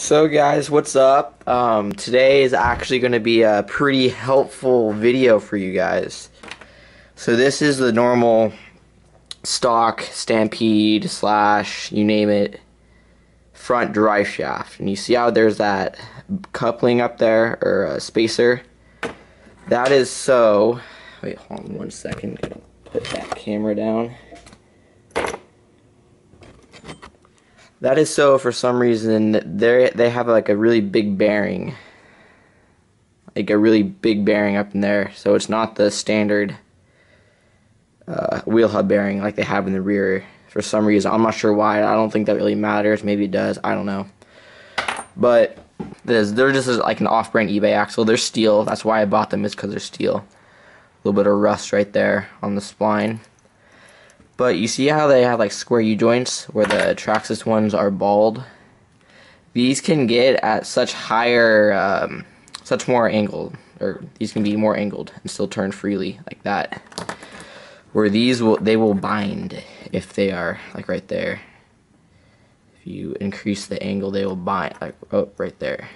So guys, what's up? Um, today is actually going to be a pretty helpful video for you guys. So this is the normal stock Stampede slash you name it front drive shaft, and you see how there's that coupling up there or a spacer. That is so. Wait, hold on one second. Put that camera down. That is so for some reason they they have like a really big bearing. Like a really big bearing up in there. So it's not the standard uh, wheel hub bearing like they have in the rear for some reason. I'm not sure why. I don't think that really matters. Maybe it does. I don't know. But they're just like an off-brand eBay axle. They're steel. That's why I bought them is because they're steel. A little bit of rust right there on the spline. But you see how they have like square U-joints where the Traxxas ones are bald? These can get at such higher, um, such more angled, or these can be more angled and still turn freely like that. Where these will, they will bind if they are like right there. If you increase the angle, they will bind like oh right there.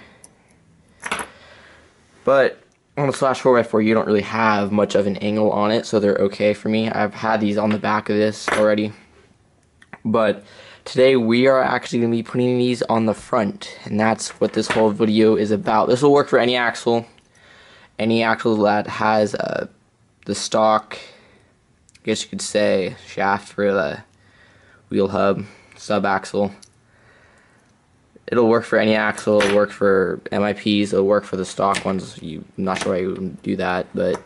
But on the slash 4x4 you don't really have much of an angle on it so they're okay for me. I've had these on the back of this already. But today we are actually going to be putting these on the front and that's what this whole video is about. This will work for any axle any axle that has uh, the stock I guess you could say shaft for the wheel hub sub axle it'll work for any axle, it'll work for MIPs, it'll work for the stock ones. You, I'm not sure why you would do that, but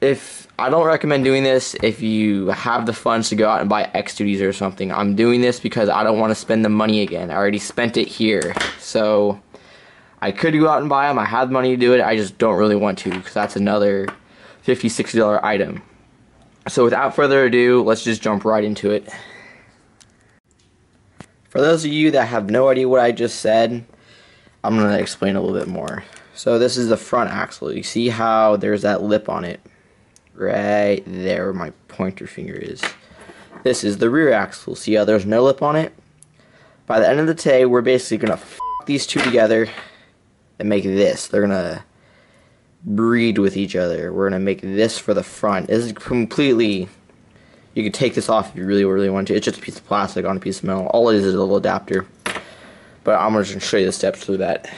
if I don't recommend doing this if you have the funds to go out and buy X duties or something. I'm doing this because I don't want to spend the money again. I already spent it here, so I could go out and buy them. I have money to do it. I just don't really want to because that's another $50, 60 dollar item. So without further ado, let's just jump right into it. For those of you that have no idea what I just said, I'm going to explain a little bit more. So this is the front axle. You see how there's that lip on it? Right there where my pointer finger is. This is the rear axle. See how there's no lip on it? By the end of the day, we're basically going to these two together and make this. They're going to breed with each other. We're going to make this for the front. This is completely you can take this off if you really, really want to. It's just a piece of plastic on a piece of metal. All it is is a little adapter. But I'm just going to show you the steps through that.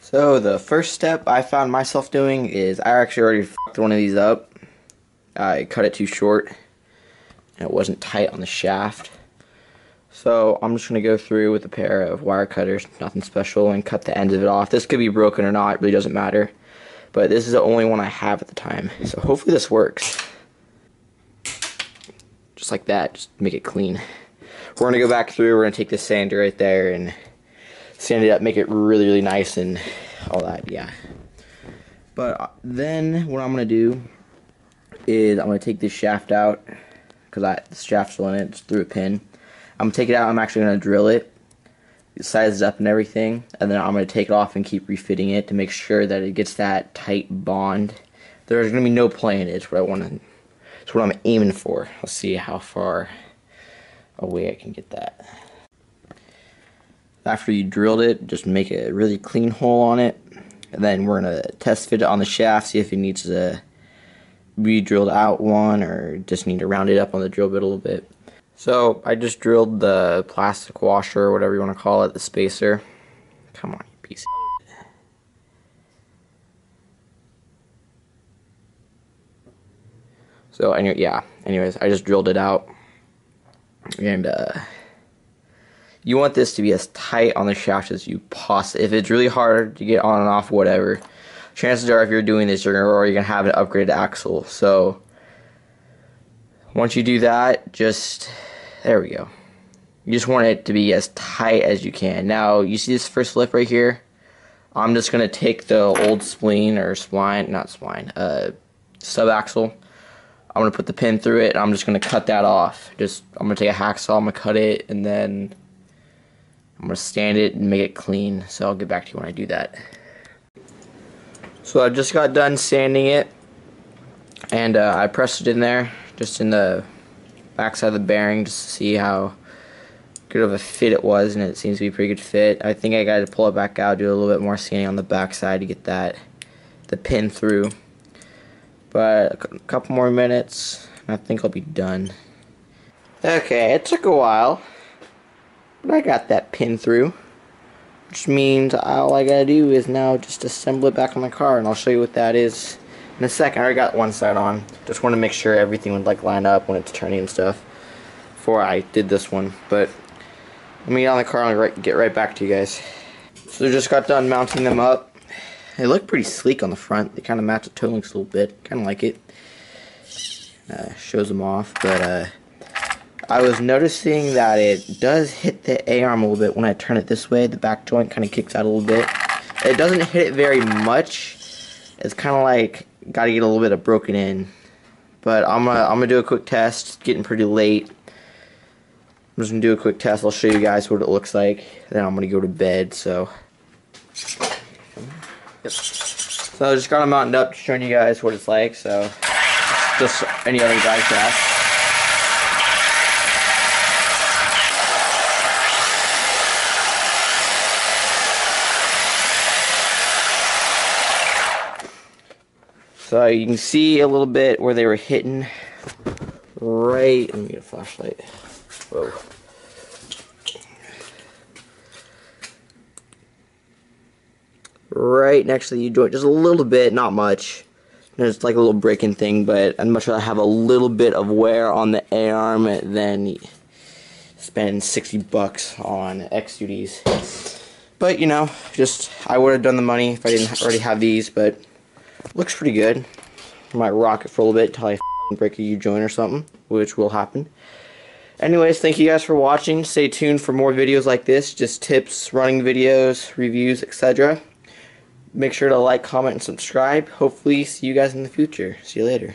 So the first step I found myself doing is I actually already fucked one of these up. I cut it too short. And it wasn't tight on the shaft. So I'm just going to go through with a pair of wire cutters, nothing special, and cut the ends of it off. This could be broken or not, it really doesn't matter. But this is the only one I have at the time. So hopefully this works just like that, just make it clean. We're gonna go back through, we're gonna take this sander right there and sand it up, make it really, really nice and all that, yeah. But uh, then what I'm gonna do is I'm gonna take this shaft out because I the shaft's still in it, just through a pin. I'm gonna take it out, I'm actually gonna drill it, size it up and everything, and then I'm gonna take it off and keep refitting it to make sure that it gets that tight bond. There's gonna be no play in it, it's what I wanna that's what I'm aiming for. Let's see how far away I can get that. After you drilled it, just make a really clean hole on it. And then we're going to test fit it on the shaft, see if it needs to be drilled out one or just need to round it up on the drill bit a little bit. So I just drilled the plastic washer, or whatever you want to call it, the spacer. Come on, you piece So anyway, yeah. Anyways, I just drilled it out, and uh, you want this to be as tight on the shaft as you possibly. If it's really hard to get on and off, whatever, chances are if you're doing this, you're already gonna have an upgraded axle. So once you do that, just there we go. You just want it to be as tight as you can. Now you see this first lip right here. I'm just gonna take the old spleen or spline, not spline, uh, sub axle I'm gonna put the pin through it I'm just gonna cut that off. Just I'm gonna take a hacksaw, I'm gonna cut it, and then I'm gonna stand it and make it clean. So I'll get back to you when I do that. So I just got done sanding it, and uh, I pressed it in there, just in the backside of the bearing, just to see how good of a fit it was, and it seems to be a pretty good fit. I think I got to pull it back out, do a little bit more sanding on the back side to get that the pin through. But a couple more minutes, and I think I'll be done. Okay, it took a while, but I got that pin through. Which means all I gotta do is now just assemble it back on my car, and I'll show you what that is in a second. I already got one side on. Just want to make sure everything would like line up when it's turning and stuff before I did this one. But let me get on the car and get right back to you guys. So just got done mounting them up. They look pretty sleek on the front. They kind of match the toe links a little bit. Kind of like it. Uh, shows them off, but uh, I was noticing that it does hit the A-arm a little bit when I turn it this way. The back joint kind of kicks out a little bit. It doesn't hit it very much. It's kind of like got to get a little bit of broken in. But I'm gonna I'm gonna do a quick test. It's getting pretty late. I'm just gonna do a quick test. I'll show you guys what it looks like. Then I'm gonna go to bed. So, yep. so I just got them mounted up, showing you guys what it's like. So, just any other guy test. So you can see a little bit where they were hitting right. Let me get a flashlight. Whoa. Right next to the U-joint, just a little bit, not much. It's like a little breaking thing, but I'd much rather have a little bit of wear on the A-arm than spend 60 bucks on X-Duties. But, you know, just, I would have done the money if I didn't already have these, but looks pretty good. I might rock it for a little bit until I break a U-joint or something, which will happen. Anyways, thank you guys for watching. Stay tuned for more videos like this, just tips, running videos, reviews, etc. Make sure to like, comment, and subscribe. Hopefully see you guys in the future. See you later.